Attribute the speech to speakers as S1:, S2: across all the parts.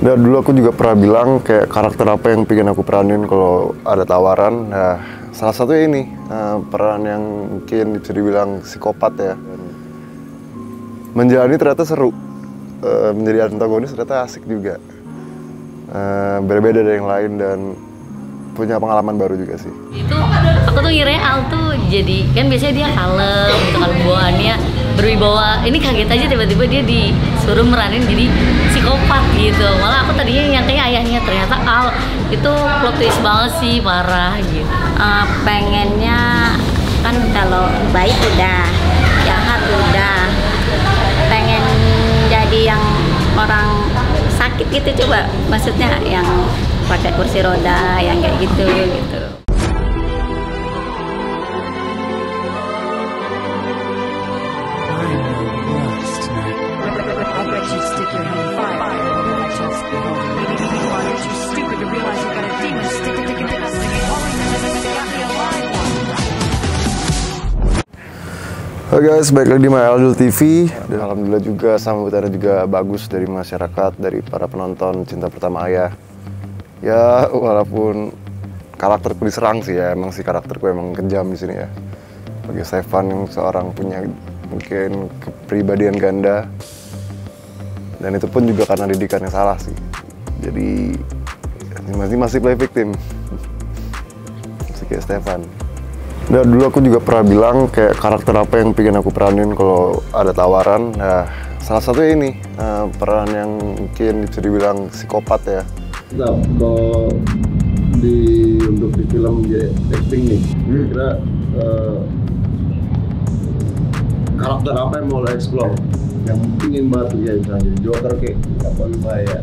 S1: Dan dulu aku juga pernah bilang kayak karakter apa yang pengen aku peranin kalau ada tawaran. Nah, salah satunya ini eh, peran yang mungkin bisa dibilang psikopat ya. Menjalani ternyata seru. Eh, menjadi antagonis ternyata asik juga. Eh, berbeda dari yang lain dan punya pengalaman baru juga sih.
S2: itu aku tuh ngira Al tuh jadi kan biasanya dia kalem gitu kan berwibawa ini kaget aja tiba-tiba dia disuruh meranin jadi psikopat gitu. Malah aku tadinya yang kayak ayahnya ternyata Al. Itu plot twist banget sih parah gitu.
S3: Eh, pengennya kan kalau baik udah jahat udah. Pengen jadi yang orang sakit gitu coba. Maksudnya yang pakai kursi roda yang kayak gitu
S1: Guys, balik lagi di My Aldul TV Dan Alhamdulillah juga sambutannya juga bagus dari masyarakat, dari para penonton cinta pertama ayah. Ya walaupun karakterku diserang sih ya, emang sih karakterku emang kejam di sini ya. Bagi Stefan yang seorang punya mungkin kepribadian ganda. Dan itu pun juga karena didikan yang salah sih. Jadi masih masih play victim. Masih kayak Stefan dan dulu aku juga pernah bilang kayak karakter apa yang pengen aku peranin kalau ada tawaran. Nah, salah satunya ini eh, peran yang mungkin bisa dibilang psikopat ya.
S4: Nah, kalau di untuk di film ya, acting nih, kira eh, karakter apa yang mau lo explore? Yang ingin banget ya misalnya Joker kayak apa gimana ya?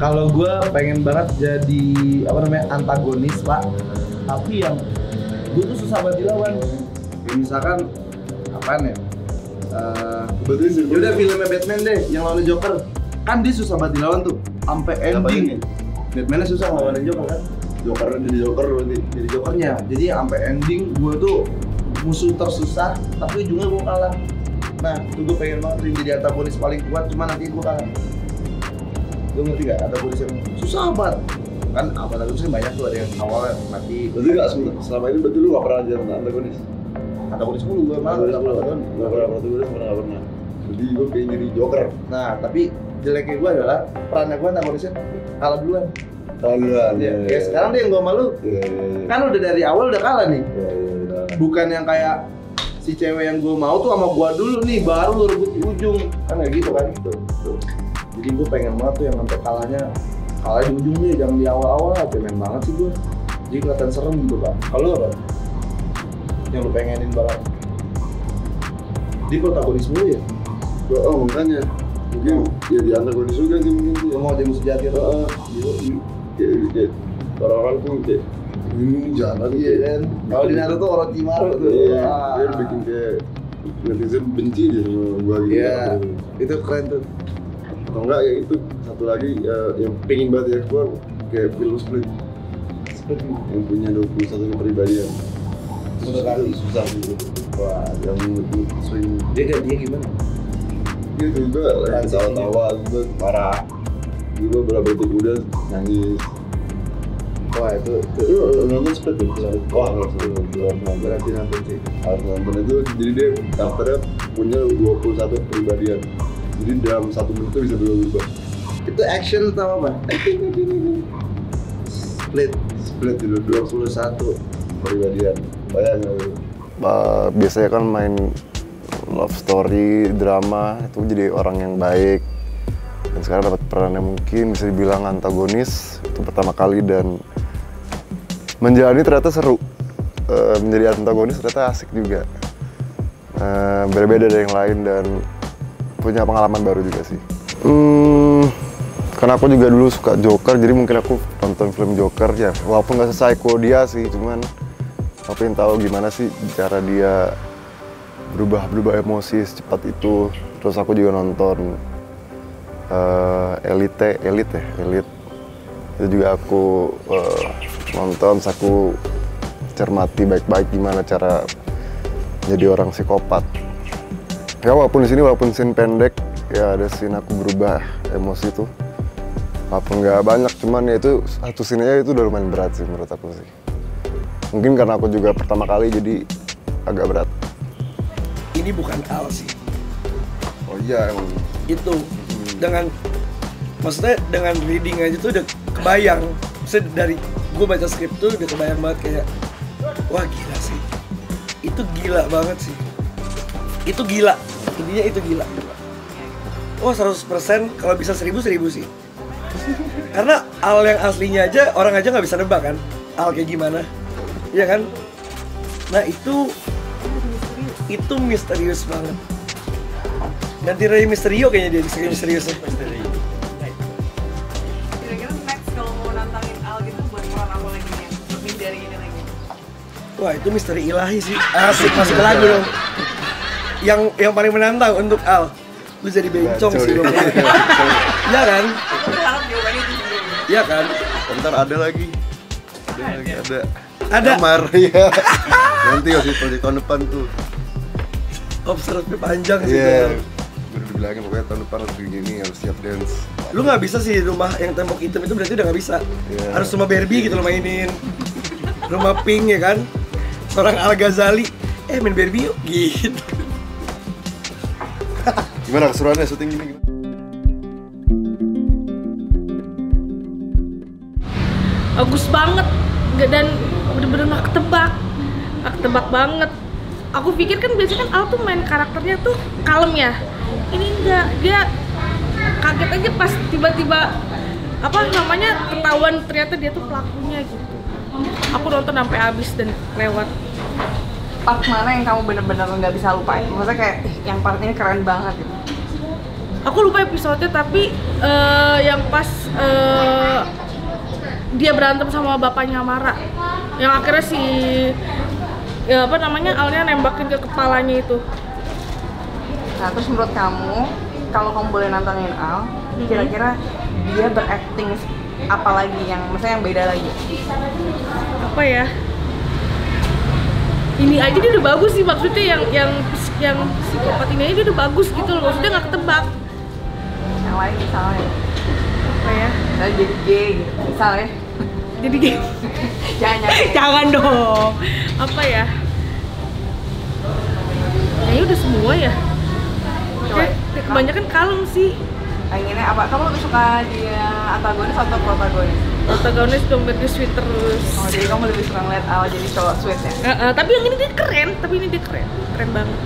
S5: Kalau gue pengen banget jadi apa namanya antagonis pak, tapi yang gue tuh susah banget dilawan. Misalkan apaan ya? Eh,
S4: Berarti sih,
S5: ya udah filmnya Batman deh, yang lawan Joker. Kan dia susah banget dilawan tuh, sampai ending. Batman-nya susah ngelawanin Joker kan?
S4: Joker jadi Joker.
S5: Jadi Jokernya, jadi sampai ending gue tuh musuh tersusah, tapi ujungnya gue kalah. Nah, itu gue pengen banget nih jadi antagonis paling kuat, cuma nanti gue kalah. Gue ngerti gak? Antagonis yang susah banget. Kan antagonis kan banyak tuh, ada yang awalnya mati.
S4: Berarti nggak se- selama ini berarti lu nggak pernah jadi antagonis?
S5: Antagonis mulu gue malah
S4: Antagonis
S5: gak
S4: mulu.
S5: pernah
S4: Nggak pernah antagonis pernah nggak pernah. Jadi gue pengen jadi Joker.
S5: Nah, tapi jeleknya gue adalah perannya gue antagonisnya kalah duluan.
S4: Kalah duluan.
S5: Ya, kayak sekarang dia yang gue malu.
S4: Iya iya.
S5: Kan udah dari awal udah kalah nih. Bukan yang kayak si cewek yang gue mau tuh sama gue dulu nih baru lu rebut di ujung kan kayak gitu kan gitu jadi gue pengen banget tuh yang sampai kalahnya kalah di ujung nih jangan di awal-awal lah pengen banget sih gue jadi kelihatan serem gitu pak. Kalau apa? Yang lu pengenin banget di protagonis mulu ya?
S4: Oh makanya. Mungkin ya di antagonis juga sih mungkin
S5: lu mau jadi musuh jati
S4: Heeh, gitu. Kayak kayak orang-orang tuh kayak ini jalan
S5: iya kan? Kalau di Naruto Orochimaru tuh.
S4: Iya, dia bikin kayak netizen benci dia sama gua gitu.
S5: iya itu keren tuh
S4: Atau enggak ya itu satu lagi ya, yang pengen banget ya keluar kayak film split
S5: seperti
S4: yang punya 21 kepribadian.
S5: Udah kali.
S4: susah gitu. Wah, yang swing
S5: dia gantinya gimana
S4: gitu juga lagi tawa-tawa gitu parah. Juga berapa detik udah nangis.
S5: wah itu itu
S4: Itu nonton split ya? Wah, harus nonton.
S5: berarti nonton sih
S4: harus nonton itu jadi dia karakternya punya 21 kepribadian jadi dalam satu menit itu bisa berubah
S5: itu action atau apa? Split
S4: split itu
S5: 21
S4: kepribadian bayangin
S1: biasanya kan main love story, drama itu jadi orang yang baik. Dan sekarang dapat peran yang mungkin bisa dibilang antagonis itu pertama kali dan menjalani ternyata seru. Eh, menjadi antagonis ternyata asik juga. Eh, berbeda dari yang lain dan punya pengalaman baru juga sih. Hmm, karena aku juga dulu suka Joker, jadi mungkin aku nonton film Joker ya. Walaupun nggak psycho dia sih, cuman aku ingin tahu gimana sih cara dia berubah berubah emosi secepat itu. Terus aku juga nonton eh, Elite, Elite ya, Elite. Itu juga aku eh, nonton, aku cermati baik-baik gimana cara jadi orang psikopat. Ya walaupun di sini walaupun scene pendek, ya ada scene aku berubah emosi itu. Walaupun nggak banyak, cuman ya itu satu scene aja itu udah lumayan berat sih menurut aku sih. Mungkin karena aku juga pertama kali jadi agak berat.
S6: Ini bukan Al sih.
S1: Oh iya emang.
S6: Itu dengan maksudnya dengan reading aja tuh udah kebayang. Maksudnya dari gue baca skrip tuh udah kebayang banget kayak wah gila sih. Itu gila banget sih. Itu gila. Intinya itu gila. Wah 100% kalau bisa 1000 1000 sih. Karena Al yang aslinya aja orang aja nggak bisa nebak kan. Al kayak gimana. Iya kan? Nah itu itu misterius banget. Ganti Rey Mysterio kayaknya dia saking misteriusnya.
S7: Kira-kira next kalau mau nantangin Al gitu buat peran apa lagi nih? Lebih dari ini lagi.
S6: Wah itu misteri ilahi sih. Asik masuk ke lagu dong. Yang yang paling menantang untuk Al. Lu jadi bencong sih dong. Iya kan?
S7: Aku berharap jawabannya itu sendiri.
S6: Iya kan?
S4: Bentar ada lagi. Ada lagi ada.
S6: Ada.
S4: Kamar ya. Nanti masih project tahun depan tuh.
S6: Observe panjang sih.
S4: Iya.
S6: Bel.
S4: Gue udah bilangin pokoknya tahun depan harus begini, harus siap dance.
S6: Lu nggak bisa sih rumah yang tembok hitam itu berarti udah nggak bisa.
S4: Iya.
S6: Harus rumah Barbie gitu lo mainin. Rumah pink ya kan? Seorang Al Ghazali. Eh main Barbie yuk gitu.
S4: Gimana keseruannya? Syuting gini gimana?
S8: bagus banget. Dan bener-bener nggak ketebak. Nggak ketebak banget. Aku pikir kan biasanya kan Al tuh main karakternya tuh kalem ya? Ini enggak dia kaget aja pas tiba-tiba apa namanya ketahuan ternyata dia tuh pelakunya gitu. Aku nonton sampai habis dan lewat.
S7: Part mana yang kamu bener-bener nggak bisa lupain? Maksudnya kayak "Ih, yang part ini keren banget gitu.
S8: Aku lupa episode tapi eh, yang pas eh, dia berantem sama bapaknya Mara. Yang akhirnya si ya apa namanya Alnya nembakin ke kepalanya itu.
S7: Nah terus menurut kamu, kalau kamu boleh nantangin Al, kira-kira dia berakting apa lagi yang, maksudnya yang beda lagi?
S8: apa ya? Ini aja dia udah bagus sih maksudnya yang yang yang psikopat ini aja dia udah bagus gitu loh. Maksudnya nggak ketebak
S7: Yang lain misalnya,
S8: apa ya
S7: misalnya jadi gay gitu, misalnya.
S8: jadi gini
S7: Jangan jangan.
S8: jangan dong apa ya kayaknya udah semua ya
S7: Coba.
S8: Kebanyakan kalem sih
S7: Pengennya apa? Kamu lebih suka dia antagonis atau protagonis?
S8: protagonis dompet dia sweet terus
S7: Oh jadi kamu lebih suka ngeliat Al jadi cowok sweet ya?
S8: Eh, eh, tapi yang ini dia keren tapi ini dia keren keren banget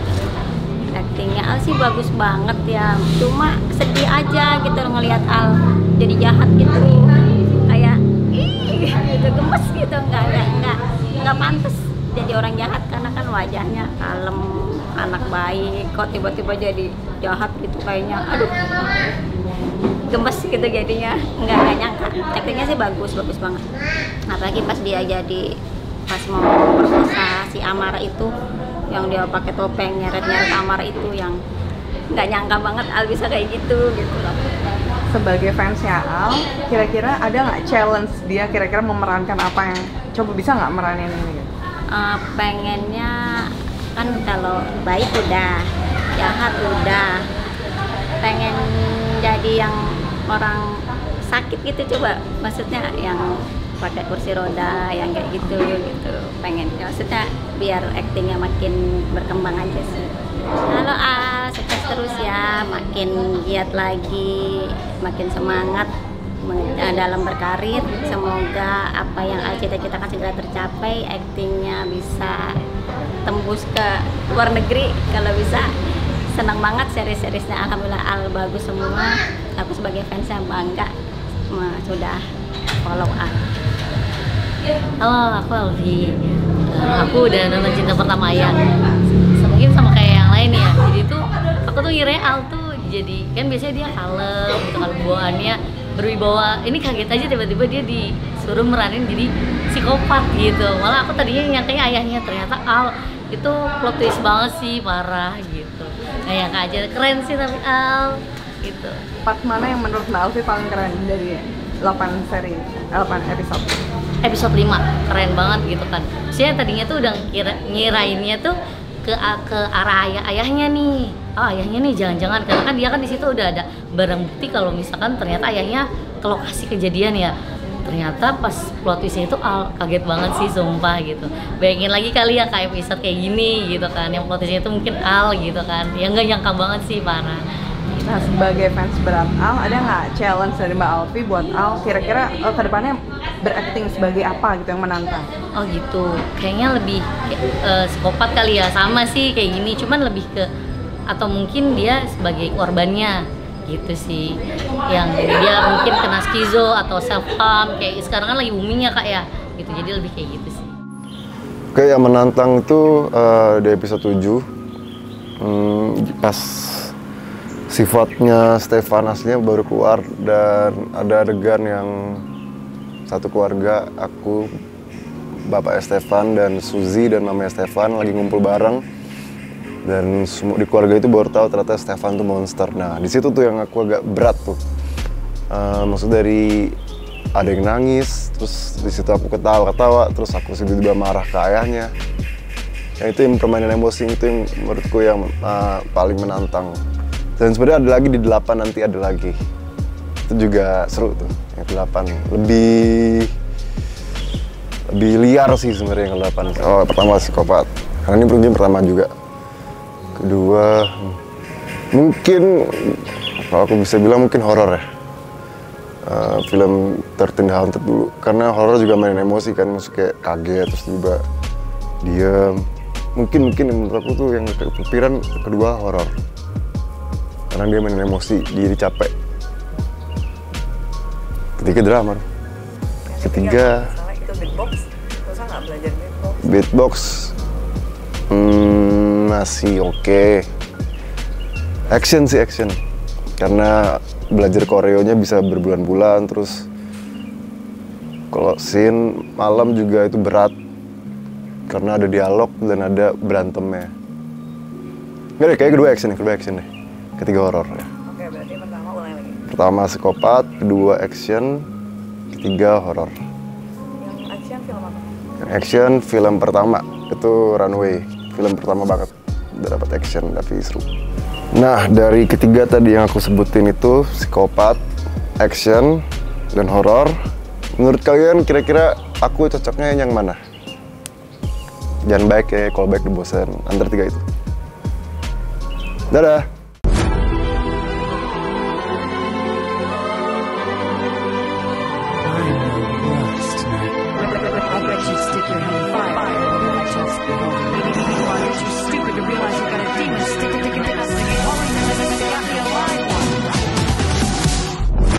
S3: Actingnya Al sih bagus banget ya. Cuma sedih aja gitu ngelihat Al jadi jahat gitu. Kayak ih gitu gemes gitu. Nggak nggak nggak nggak pantas jadi orang jahat karena kan wajahnya kalem anak baik kok tiba-tiba jadi jahat gitu kayaknya. Aduh gemes gitu jadinya. Nggak nggak nyangka. Actingnya sih bagus bagus banget. Apalagi pas dia jadi pas mau perkosa si Amara itu yang dia pakai topeng nyeret-nyeret Amara itu yang nggak nyangka banget Al bisa kayak gitu gitu loh
S7: Sebagai fansnya Al, kira-kira ada nggak challenge dia kira-kira memerankan apa yang coba bisa nggak meranin ini? Gitu?
S3: Eh, pengennya kan kalau baik udah jahat udah pengen jadi yang orang sakit gitu coba maksudnya yang pakai kursi roda yang kayak gitu gitu pengen maksudnya biar aktingnya makin berkembang aja sih. Halo Al sukses terus ya. Makin giat lagi makin semangat eh, dalam berkarir. Semoga apa yang Al cita-citakan segera tercapai aktingnya bisa tembus ke luar negeri kalau bisa. Senang banget seri-serisnya alhamdulillah Al bagus semua. Aku sebagai fans yang bangga sudah follow Al
S2: Halo, aku Alfi. Eh, aku udah nonton cinta pertama Ayah. Mungkin sama kayak yang lain ya. Jadi tuh aku tuh ngira Al tuh jadi kan biasanya dia kalem gitu kan bawaannya berwibawa. Ini kaget aja tiba-tiba dia disuruh meranin jadi psikopat gitu. Malah aku tadinya nyangkanya ayahnya ternyata Al itu plot twist banget sih parah gitu. Nah aja keren sih tapi Al gitu.
S7: Part mana yang menurut Mbak Alfi paling keren dari 8 seri, 8 episode?
S2: Episode 5 keren banget gitu kan. Saya tadinya tuh udah kira ngirainnya tuh ke ke arah ayah ayahnya nih. Oh ayahnya nih jangan-jangan. Karena kan dia kan di situ udah ada barang bukti kalau misalkan ternyata ayahnya ke lokasi kejadian ya. Ternyata pas plot twistnya itu Al kaget banget sih sumpah gitu. Bayangin lagi kali ya kayak episode kayak gini gitu kan. Yang plot twistnya itu mungkin Al gitu kan. Ya nggak nyangka banget sih parah
S7: Nah sebagai fans berat Al, ada nggak challenge dari Mbak Alfi buat Al kira-kira eh, ke depannya berakting sebagai apa gitu yang menantang?
S2: Oh gitu, kayaknya lebih eh, psikopat kali ya, sama sih kayak gini, cuman lebih ke atau mungkin dia sebagai korbannya. Gitu sih, yang dia mungkin kena skizo atau self harm kayak sekarang kan lagi booming ya kak ya, gitu. Jadi lebih kayak gitu sih.
S1: Oke, yang menantang itu eh, di episode 7 hmm, pas sifatnya Stefanasnya baru keluar dan ada adegan yang satu keluarga aku Bapak Stefan dan Suzy dan mamanya Stefan lagi ngumpul bareng dan semua di keluarga itu baru tahu ternyata Stefan tuh monster. Nah di situ tuh yang aku agak berat tuh. Eh, maksud dari ada yang nangis, terus di situ aku ketawa-ketawa, terus aku tiba-tiba marah ke ayahnya. Ya itu yang permainan emosi itu yang menurutku yang eh, paling menantang. Dan sebenarnya ada lagi di delapan nanti ada lagi. Itu juga seru tuh yang delapan. Lebih lebih liar sih sebenarnya yang delapan. Oh pertama psikopat. Karena ini game pertama juga. Kedua mungkin kalau aku bisa bilang mungkin horor ya. Eh, film 13 Haunted dulu karena horor juga main emosi kan maksud kayak kaget terus tiba diam mungkin mungkin menurut aku tuh yang kepikiran kedua horor karena dia main emosi diri capek. Ketiga drama ketiga. Beatbox, hmm, masih oke. Action sih action. Karena belajar koreonya bisa berbulan-bulan terus kalau scene malam juga itu berat. Karena ada dialog dan ada berantemnya. Nggak deh, kayak kedua action deh, kedua action deh ketiga horor ya
S7: Oke, berarti pertama ulang lagi.
S1: pertama psikopat kedua action ketiga horor
S7: Yang action film apa?
S1: Yang action film pertama itu Runway, film pertama banget udah dapat action tapi seru. Nah dari ketiga tadi yang aku sebutin itu psikopat, action, dan horor. Menurut kalian kira-kira aku cocoknya yang mana? Jangan baik ya, kalau baik di bosan. Antara tiga itu. Dadah.